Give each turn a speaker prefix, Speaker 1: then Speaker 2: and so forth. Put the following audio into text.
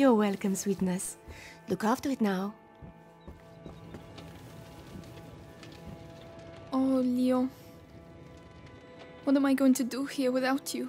Speaker 1: You're welcome, sweetness. Look after it now.
Speaker 2: Oh, Lion. What am I going to do here without you?